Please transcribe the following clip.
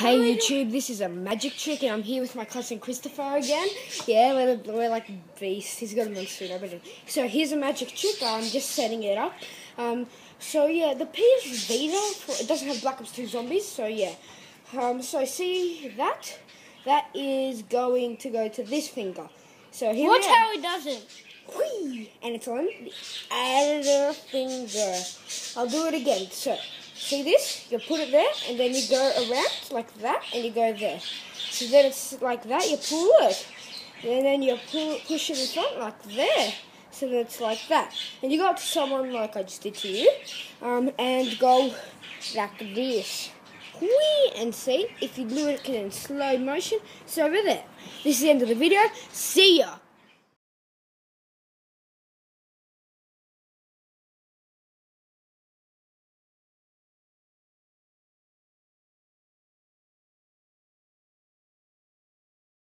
Hey YouTube, this is a magic trick and I'm here with my cousin Christopher again. Yeah, we're, we're like beasts. He's got a monster and everything. So here's a magic trick. I'm just setting it up. Um, so yeah, the PS Vita, it doesn't have Black Ops 2 Zombies, so yeah. Um, so see that? That is going to go to this finger. So here Watch how it. Whee! And it's on the other finger. I'll do it again. So, see this? You put it there, and then you go around like that, and you go there. So then it's like that, you pull it. And then you pull, push it in front like there. So then it's like that. And you go up to someone like I just did to you, um, and go like this. Whee! And see, if you do it in slow motion, it's over there. This is the end of the video. See ya!